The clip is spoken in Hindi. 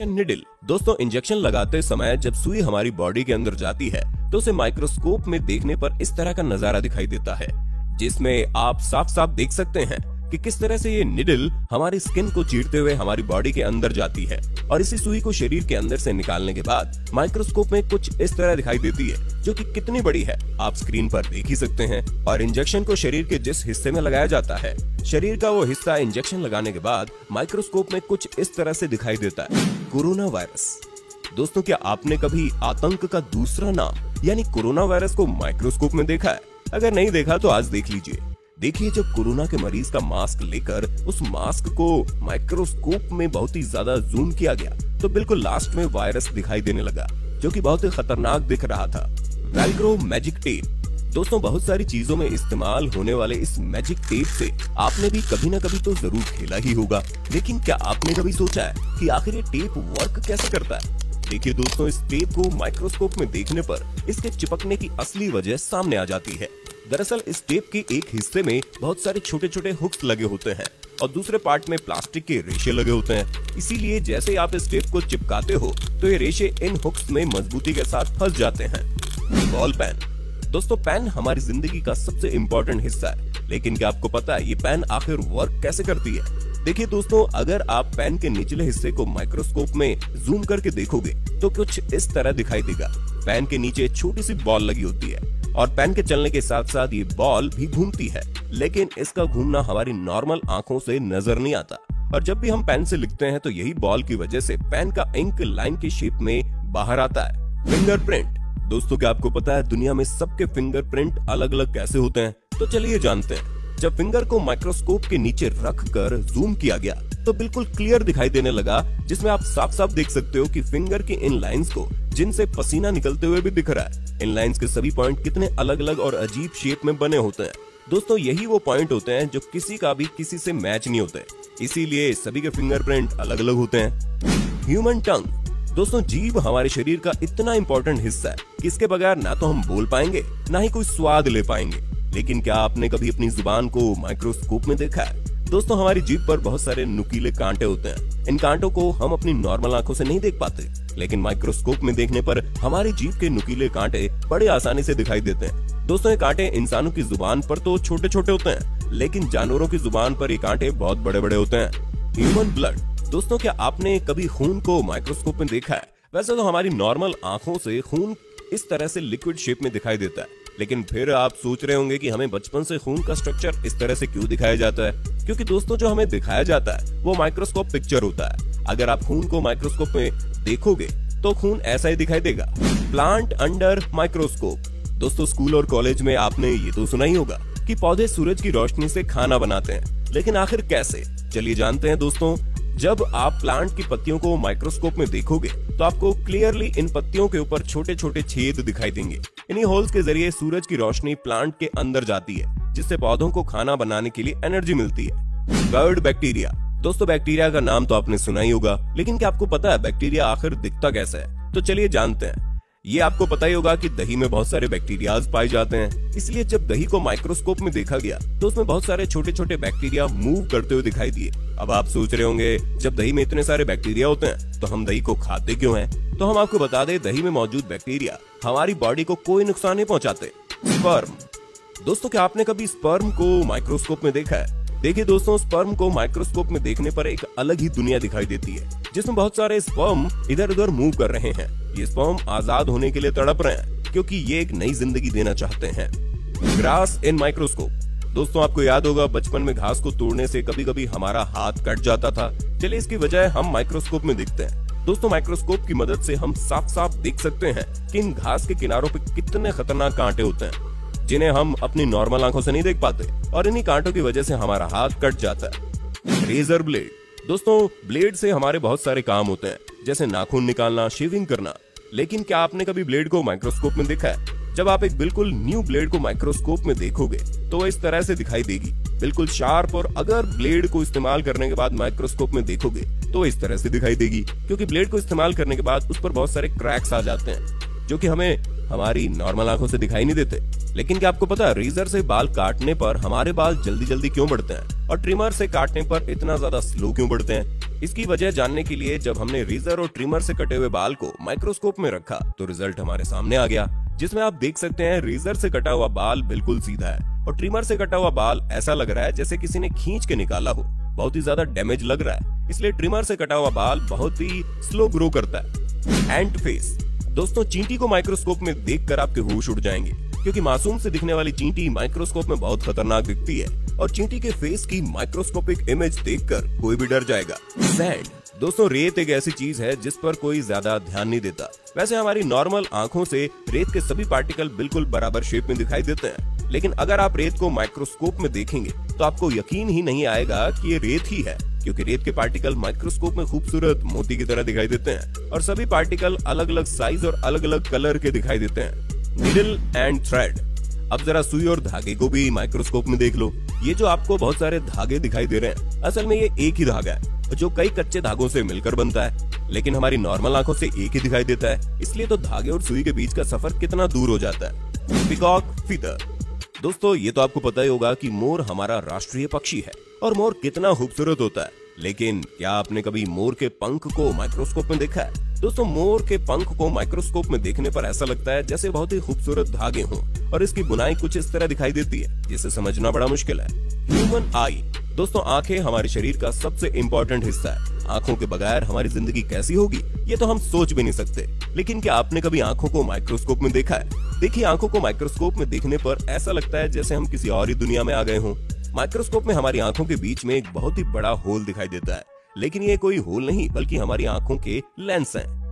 निडिल दोस्तों इंजेक्शन लगाते समय जब सुई हमारी बॉडी के अंदर जाती है तो उसे माइक्रोस्कोप में देखने पर इस तरह का नज़ारा दिखाई देता है, जिसमें आप साफ़ साफ़ देख सकते हैं कि किस तरह से ये निडिल हमारी स्किन को चीरते हुए हमारी बॉडी के अंदर जाती है और इसी सुई को शरीर के अंदर से निकालने के बाद माइक्रोस्कोप में कुछ इस तरह दिखाई देती है, जो कि कितनी बड़ी है। आप स्क्रीन पर देख ही सकते हैं और इंजेक्शन को शरीर के जिस हिस्से में लगाया जाता है, शरीर का वो हिस्सा इंजेक्शन लगाने के बाद माइक्रोस्कोप में कुछ इस तरह से दिखाई देता है। Corona virus. दोस्तों, क्या आपने कभी आतंक का दूसरा नाम, यानी कोरोना वायरस को माइक्रोस्कोप में देखा है? अगर नहीं देखा तो आज देख लीजिए। देखिए, जब कोरोना के मरीज़ का मास्क लेकर उस मास्क को माइक्रोस्कोप में बहुत ही ज़्यादा जूम किया गया तो बिल्कुल लास्ट में वायरस दिखाई देने लगा, जो कि बहुत ही खतरनाक दिख रहा था। वेलक्रो मैजिक टेप दोस्तों, बहुत सारी चीज़ों में इस्तेमाल होने वाले इस मैजिक टेप से आपने भी कभी ना कभी तो ज़रूर खेला ही होगा। लेकिन क्या आपने कभी सोचा है कि आखिर ये टेप वर्क कैसे करता है? देखिए दोस्तों, इस टेप को माइक्रोस्कोप में देखने पर इसके चिपकने की असली वजह सामने आ जाती है। दरअसल, इस टेप के एक हिस्से में बहुत सारे छोटे छोटे हुक्स लगे होते हैं और दूसरे पार्ट में प्लास्टिक के रेशे लगे होते हैं। इसीलिए जैसे आप इस टेप को चिपकाते हो तो ये रेशे इन हुक्स में मजबूती के साथ फंस जाते हैं। बॉल पेन दोस्तों, पेन हमारी ज़िंदगी का सबसे इम्पोर्टेंट हिस्सा है। लेकिन क्या आपको पता है, ये पेन आखिर वर्क कैसे करती है? देखिए दोस्तों, अगर आप पेन के निचले हिस्से को माइक्रोस्कोप में जूम करके देखोगे तो कुछ इस तरह दिखाई देगा। पैन के नीचे छोटी सी बॉल लगी होती है, और पेन के चलने के साथ साथ ये बॉल भी घूमती है। लेकिन इसका घूमना हमारी नॉर्मल आँखों से नज़र नहीं आता। और जब भी हम पेन से लिखते हैं तो यही बॉल की वजह से पैन का इंक लाइन की शेप में बाहर आता है। फिंगरप्रिंट दोस्तों, क्या आपको पता है, दुनिया में सबके फिंगरप्रिंट अलग अलग कैसे होते हैं? तो चलिए जानते हैं। जब फिंगर को माइक्रोस्कोप के नीचे रख कर जूम किया गया तो बिल्कुल क्लियर दिखाई देने लगा, जिसमें आप साफ़ साफ़ देख सकते हो कि फिंगर की इन लाइंस को, जिनसे पसीना निकलते हुए भी दिख रहा है, इन लाइंस के सभी पॉइंट कितने अलग अलग और अजीब शेप में बने होते हैं। दोस्तों, यही वो पॉइंट होते हैं जो किसी का भी किसी से मैच नहीं होते। इसीलिए सभी के फिंगरप्रिंट अलग अलग होते हैं। ह्यूमन टंग दोस्तों, जीभ हमारे शरीर का इतना इम्पोर्टेंट हिस्सा है कि इसके बगैर ना तो हम बोल पाएँगे, ना ही कोई स्वाद ले पाएँगे। लेकिन क्या आपने कभी अपनी ज़ुबान को माइक्रोस्कोप में देखा है? दोस्तों, हमारी जीप पर बहुत सारे नुकीले कांटे होते हैं। इन कांटों को हम अपनी नॉर्मल आँखों से नहीं देख पाते। लेकिन माइक्रोस्कोप में देखने पर हमारी जीप के नुकीले कांटे बड़े आसानी से दिखाई देते हैं। दोस्तों, ये कांटे इंसानों की ज़ुबान पर तो छोटे छोटे होते हैं, लेकिन जानवरों की ज़ुबान पर ये कांटे बहुत बड़े बड़े होते हैं। ह्यूमन ब्लड दोस्तों, क्या आपने कभी खून को माइक्रोस्कोप में देखा है? वैसे तो हमारी नॉर्मल आँखों से खून इस तरह से लिक्विड शेप में दिखाई देता है। लेकिन फिर आप सोच रहे होंगे कि हमें बचपन से खून का स्ट्रक्चर इस तरह से क्यों दिखाया जाता है? क्योंकि दोस्तों, जो हमें दिखाया जाता है, वो माइक्रोस्कोप पिक्चर होता है। अगर आप खून को माइक्रोस्कोप में देखोगे तो खून ऐसा ही दिखाई देगा। प्लांट अंडर माइक्रोस्कोप दोस्तों, स्कूल और कॉलेज में आपने ये तो सुना ही होगा कि पौधे सूरज की रोशनी से खाना बनाते हैं। लेकिन आखिर कैसे? चलिए जानते हैं दोस्तों जब आप प्लांट की पत्तियों को माइक्रोस्कोप में देखोगे तो आपको क्लियरली इन पत्तियों के ऊपर छोटे छोटे छेद दिखाई देंगे। इन्हीं होल्स के ज़रिए सूरज की रोशनी प्लांट के अंदर जाती है, जिससे पौधों को खाना बनाने के लिए एनर्जी मिलती है। गर्ड बैक्टीरिया दोस्तों बैक्टीरिया का नाम तो आपने सुना ही होगा, लेकिन क्या आपको पता है बैक्टीरिया आखिर दिखता कैसा है? तो चलिए जानते हैं। ये आपको पता ही होगा कि दही में बहुत सारे बैक्टीरिया पाए जाते हैं। इसलिए जब दही को माइक्रोस्कोप में देखा गया तो उसमें बहुत सारे छोटे छोटे बैक्टीरिया मूव करते हुए दिखाई दिए। अब आप सोच रहे होंगे, जब दही में इतने सारे बैक्टीरिया होते हैं तो हम दही को खाते क्यों हैं? तो हम आपको बता दें, दही में मौजूद बैक्टीरिया हमारी बॉडी को कोई नुकसान नहीं पहुँचाते। स्पर्म दोस्तों, क्या आपने कभी स्पर्म को माइक्रोस्कोप में देखा है? देखिए दोस्तों स्पर्म को माइक्रोस्कोप में देखने पर एक अलग ही दुनिया दिखाई देती है, जिसमें बहुत सारे स्पर्म इधर उधर मूव कर रहे हैं। ये स्पर्म आज़ाद होने के लिए तड़प रहे हैं, क्योंकि ये एक नई ज़िंदगी देना चाहते हैं। ग्रास इन माइक्रोस्कोप दोस्तों, आपको याद होगा, बचपन में घास को तोड़ने से कभी कभी हमारा हाथ कट जाता था। चलिए, इसकी वजह हम माइक्रोस्कोप में देखते हैं। दोस्तों माइक्रोस्कोप की मदद से हम साफ़ साफ़ देख सकते हैं कि इन घास के किनारों पे कितने खतरनाक कांटे होते हैं, जिन्हें हम अपनी नॉर्मल आँखों से नहीं देख पाते। और इन्हीं कांटों की वजह से हमारा हाथ कट जाता है। रेजर ब्लेड दोस्तों ब्लेड से हमारे बहुत सारे काम होते हैं, जैसे नाखून निकालना शेविंग करना। लेकिन क्या आपने कभी ब्लेड को माइक्रोस्कोप में देखा है? जब आप एक बिल्कुल न्यू ब्लेड को माइक्रोस्कोप में देखोगे तो इस तरह से दिखाई देगी। बिल्कुल शार्प और अगर ब्लेड को इस्तेमाल करने के बाद माइक्रोस्कोप में देखोगे तो इस तरह से दिखाई देगी। क्योंकि ब्लेड को इस्तेमाल करने के बाद उस पर बहुत सारे क्रैक्स आ जाते हैं, जो कि हमें हमारी नॉर्मल आँखों से दिखाई नहीं देते। लेकिन क्या आपको पता है, रेजर से बाल काटने पर हमारे बाल जल्दी जल्दी क्यों बढ़ते हैं? और ट्रिमर से काटने पर इतना ज़्यादा स्लो क्यों बढ़ते हैं? इसकी वजह जानने के लिए जब हमने रेजर और ट्रिमर से कटे हुए बाल को माइक्रोस्कोप में रखा तो रिज़ल्ट हमारे सामने आ गया, जिसमें आप देख सकते हैं, रेजर से कटा हुआ बाल बिल्कुल सीधा है। और ट्रिमर से कटा हुआ बाल ऐसा लग रहा है, जैसे किसी ने खींच के निकाला हो। बहुत ही ज़्यादा डैमेज लग रहा है। इसलिए ट्रिमर से कटा हुआ बाल बहुत ही स्लो ग्रो करता है। Ant face. दोस्तों, चींटी को माइक्रोस्कोप में देखकर आपके होश उड़ जाएँगे। क्योंकि मासूम से दिखने वाली चींटी माइक्रोस्कोप में बहुत खतरनाक दिखती है और चींटी के फेस की माइक्रोस्कोपिक इमेज देखकर कोई भी डर जाएगा। सैंड दोस्तों, रेत एक ऐसी चीज़ है जिस पर कोई ज़्यादा ध्यान नहीं देता। वैसे हमारी नॉर्मल आँखों से रेत के सभी पार्टिकल बिल्कुल बराबर शेप में दिखाई देते हैं। लेकिन अगर आप रेत को माइक्रोस्कोप में देखेंगे तो आपको यकीन ही नहीं आएगा कि ये रेत ही है, क्योंकि रेत के पार्टिकल माइक्रोस्कोप में खूबसूरत मोती की तरह दिखाई देते हैं और सभी पार्टिकल अलग अलग साइज़ और अलग अलग कलर के दिखाई देते हैं। निडल एंड थ्रेड अब जरा सुई और धागे को भी माइक्रोस्कोप में देख लो। ये जो आपको बहुत सारे धागे दिखाई दे रहे हैं, असल में ये एक ही धागा है, जो कई कच्चे धागों से मिलकर बनता है। लेकिन हमारी नॉर्मल आँखों से एक ही दिखाई देता है, इसलिए तो धागे और सुई के बीच का सफ़र कितना दूर हो जाता है। पिकॉक फीदर दोस्तों, ये तो आपको पता ही होगा कि मोर हमारा राष्ट्रीय पक्षी है, और मोर कितना खूबसूरत होता है। लेकिन क्या आपने कभी मोर के पंख को माइक्रोस्कोप में देखा है? दोस्तों, मोर के पंख को माइक्रोस्कोप में देखने पर ऐसा लगता है जैसे बहुत ही खूबसूरत धागे हों, और इसकी बुनाई कुछ इस तरह दिखाई देती है, जिसे समझना बड़ा मुश्किल है। ह्यूमन आई दोस्तों, आँखें हमारे शरीर का सबसे इम्पोर्टेंट हिस्सा है। आँखों के बगैर हमारी ज़िंदगी कैसी होगी, ये तो हम सोच भी नहीं सकते। लेकिन क्या आपने कभी आँखों को माइक्रोस्कोप में देखा है? देखिए, आँखों को माइक्रोस्कोप में देखने पर ऐसा लगता है जैसे हम किसी और ही दुनिया में आ गए हों। माइक्रोस्कोप में हमारी आँखों के बीच में एक बहुत ही बड़ा होल दिखाई देता है, लेकिन ये कोई होल नहीं, बल्कि हमारी आँखों के लेंस हैं।